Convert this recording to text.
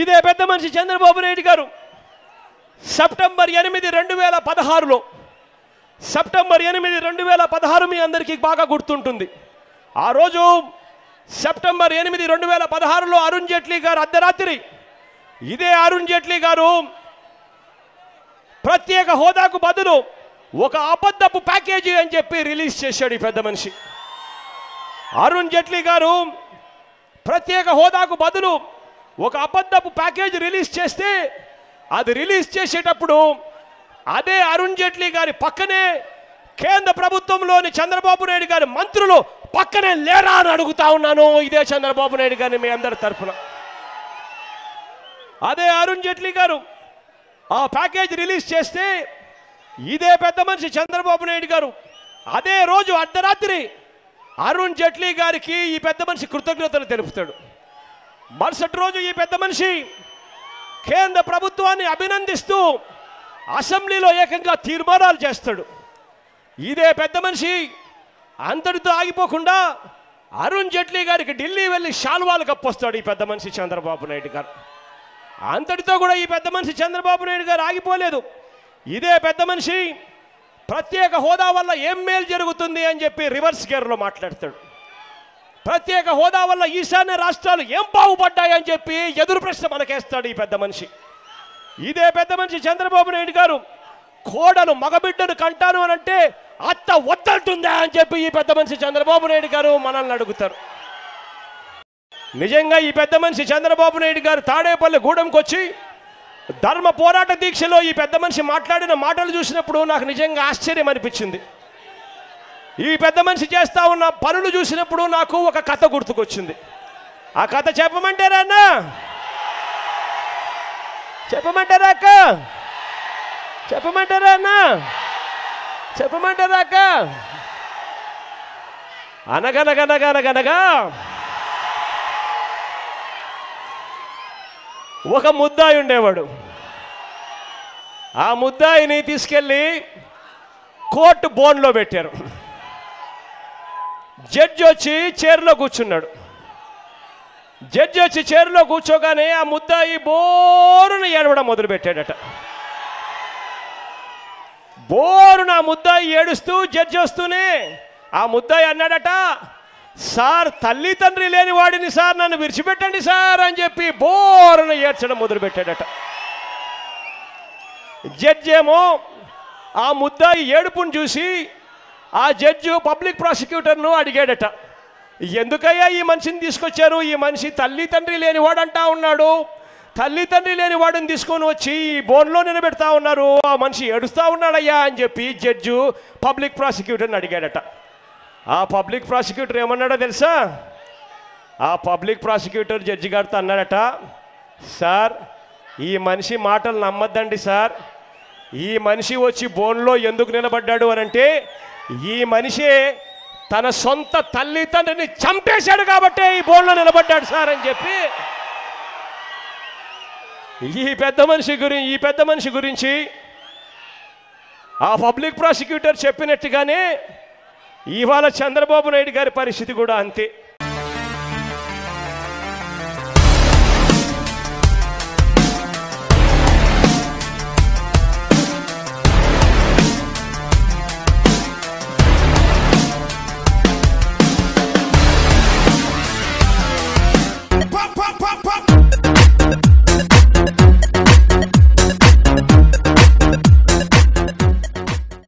ఇదే పెద్ద మనిషి చంద్రబాబు నాయుడు గారు సెప్టెంబర్ ఎనిమిది రెండు వేల పదహారులో సెప్టెంబర్ ఎనిమిది రెండు వేల పదహారు మీ అందరికీ బాగా గుర్తుంటుంది. ఆ రోజు సెప్టెంబర్ ఎనిమిది రెండు వేల పదహారులో అరుణ్ జైట్లీ గారు అర్ధరాత్రి ఇదే అరుణ్ జైట్లీ గారు ప్రత్యేక హోదాకు బదులు ఒక అబద్ధపు ప్యాకేజీ అని చెప్పి రిలీజ్ చేశాడు ఈ పెద్ద మనిషి. అరుణ్ జైట్లీ గారు ప్రత్యేక హోదాకు బదులు ఒక అబద్ధపు ప్యాకేజ్ రిలీజ్ చేస్తే అది రిలీజ్ చేసేటప్పుడు అదే అరుణ్ జైట్లీ గారి పక్కనే కేంద్ర ప్రభుత్వంలోని చంద్రబాబు నాయుడు గారి మంత్రులు పక్కనే లేరా అని అడుగుతా ఉన్నాను. ఇదే చంద్రబాబు నాయుడు గారిని మీ అందరి తరఫున అదే అరుణ్ జైట్లీ గారు ఆ ప్యాకేజ్ రిలీజ్ చేస్తే ఇదే పెద్ద మనిషి చంద్రబాబు నాయుడు గారు అదే రోజు అర్ధరాత్రి అరుణ్ జైట్లీ గారికి ఈ పెద్ద మనిషి కృతజ్ఞతలు తెలుపుతాడు. మరుసటి రోజు ఈ పెద్ద మనిషి కేంద్ర ప్రభుత్వాన్ని అభినందిస్తూ అసెంబ్లీలో ఏకంగా తీర్మానాలు చేస్తాడు. ఇదే పెద్ద మనిషి అంతటితో ఆగిపోకుండా అరుణ్ జైట్లీ గారికి ఢిల్లీ వెళ్ళి శాల్వాలు కప్పొస్తాడు ఈ పెద్ద మనిషి చంద్రబాబు నాయుడు గారు. అంతటితో కూడా ఈ పెద్ద మనిషి చంద్రబాబు నాయుడు గారు ఆగిపోలేదు. ఇదే పెద్ద మనిషి ప్రత్యేక హోదా వల్ల ఏం మేలు జరుగుతుంది అని చెప్పి రివర్స్ గేర్లో మాట్లాడతాడు. ప్రత్యేక హోదా వల్ల ఈశాన్య రాష్ట్రాలు ఏం బాగుపడ్డాయి అని చెప్పి ఎదురు ప్రశ్న మనకేస్తాడు ఈ పెద్ద మనిషి. ఇదే పెద్ద మనిషి చంద్రబాబు నాయుడు గారు కోడలు మగబిడ్డను కంటాను అని అంటే అత్త వద్దంటుందా అని చెప్పి ఈ పెద్ద మనిషి చంద్రబాబు నాయుడు గారు మనల్ని అడుగుతారు. నిజంగా ఈ పెద్ద మనిషి చంద్రబాబు నాయుడు గారు తాడేపల్లి గూడెంకి వచ్చి ధర్మ పోరాట దీక్షలో ఈ పెద్ద మనిషి మాట్లాడిన మాటలు చూసినప్పుడు నాకు నిజంగా ఆశ్చర్యం అనిపించింది. ఈ పెద్ద మనిషి చేస్తా ఉన్న పనులు చూసినప్పుడు నాకు ఒక కథ గుర్తుకొచ్చింది. ఆ కథ చెప్పమంటారా అన్న? చెప్పమంటారా అక్క? చెప్పమంటారా అన్న? చెప్పమంటారా అక్క? అనగనగనగనగనగా ఒక ముద్దాయి ఉండేవాడు. ఆ ముద్దాయిని తీసుకెళ్ళి కోర్టు బోన్లో పెట్టారు. జడ్జి వచ్చి చైర్లో కూర్చున్నాడు. జడ్జి వచ్చి చైర్లో కూర్చోగానే ఆ ముద్దాయి బోరున ఏడవడం మొదలుపెట్టాడట. బోరున ఆ ముద్దాయి ఏడుస్తూ జడ్జి వస్తూనే ఆ ముద్దాయి అన్నాడట సార్ తల్లి తండ్రి లేని వాడిని సార్ నన్ను విడిచిపెట్టండి సార్ అని చెప్పి బోరున ఏడ్చడం మొదలుపెట్టాడట. జడ్జేమో ఏమో ఆ ముద్దాయి ఏడుపును చూసి ఆ జడ్జి పబ్లిక్ ప్రాసిక్యూటర్ను అడిగాడట. ఎందుకయ్యా ఈ మనిషిని తీసుకొచ్చారు? ఈ మనిషి తల్లి తండ్రి లేనివాడంటా ఉన్నాడు. తల్లి తండ్రి లేని వాడిని తీసుకొని వచ్చి ఈ బోన్లో నిలబెడతా ఉన్నారు. ఆ మనిషి ఏడుస్తూ ఉన్నాడయ్యా అని చెప్పి జడ్జు పబ్లిక్ ప్రాసిక్యూటర్ని అడిగాడట. ఆ పబ్లిక్ ప్రాసిక్యూటర్ ఏమన్నాడో తెలుసా? ఆ పబ్లిక్ ప్రాసిక్యూటర్ జడ్జి గారితో అన్నాడట సార్ ఈ మనిషి మాటలు నమ్మద్దండి సార్. ఈ మనిషి వచ్చి బోన్లో ఎందుకు నిలబడ్డాడు? అని అంటే ఈ మనిషే తన సొంత తల్లిదండ్రిని చంపేశాడు కాబట్టే ఈ బోన్లో నిలబడ్డాడు సార్ అని చెప్పి ఈ పెద్ద మనిషి గురించి ఈ పెద్ద మనిషి గురించి ఆ పబ్లిక్ ప్రాసిక్యూటర్ చెప్పినట్టుగానే ఇవాళ చంద్రబాబు నాయుడు గారి పరిస్థితి కూడా అంతే.